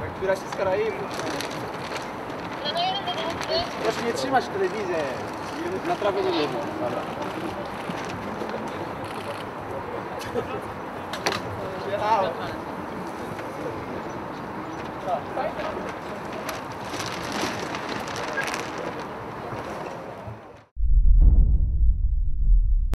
Jak piraci z Karaibów. Proszę nie trzymać telewizję. Na trawie nie leży. Dobra. Przyjechałem.